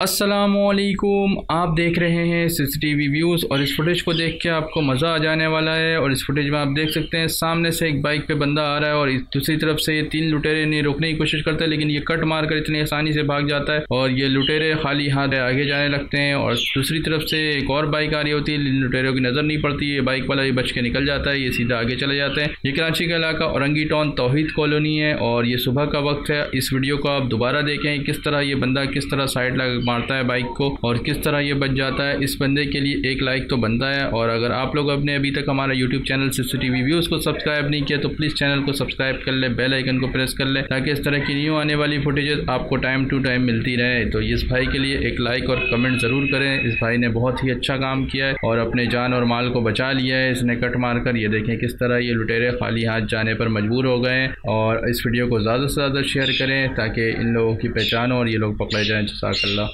असलकुम आप देख रहे हैं सीसीटीवी व्यूज़ और इस फुटेज को देख के आपको मज़ा आ जाने वाला है और इस फुटेज में आप देख सकते हैं सामने से एक बाइक पे बंदा आ रहा है और दूसरी तरफ़ से ये तीन लुटेरे नहीं रोकने की कोशिश करते हैं, लेकिन ये कट मार कर इतनी आसानी से भाग जाता है और ये लुटेरे खाली हाथ आगे जाने लगते हैं और दूसरी तरफ़ से एक और बाइक आ रही होती है लुटेरों की नज़र नहीं पड़ती। ये बाइक वाला ये बच के निकल जाता है, ये सीधा आगे चले जाते हैं। ये कराची का इलाका औरंगी टाउन तोहहीद कॉलोनी है और ये सुबह का वक्त है। इस वीडियो को आप दोबारा देखें किस तरह ये बंदा किस तरह साइड मारता है बाइक को और किस तरह ये बच जाता है, इस बंदे के लिए एक लाइक तो बनता है। और अगर आप लोग अपने अभी तक हमारा YouTube channel C T views को सब्सक्राइब नहीं किया तो प्लीज़ चैनल को सब्सक्राइब कर ले बेल आइकन को प्रेस कर ले, ताकि इस तरह की न्यू आने वाली फुटेजेस आपको टाइम टू टाइम मिलती रहे। तो इस भाई के लिए एक लाइक और कमेंट ज़रूर करें। इस भाई ने बहुत ही अच्छा काम किया है और अपने जान और माल को बचा लिया है। इसने कट मार कर ये देखें किस तरह ये लुटेरे खाली हाथ जाने पर मजबूर हो गए और इस वीडियो को ज़्यादा से ज़्यादा शेयर करें, ताकि इन लोगों की पहचान हो और ये लोग पकड़े जाएँ। जसाकल्ला